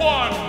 one.